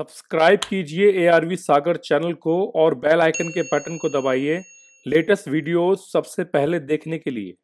Subscribe कीजिए A R V Sagar channel को और बेल आइकन के बटन को दबाइए। लेटेस्ट वीडियोस सबसे पहले देखने के लिए।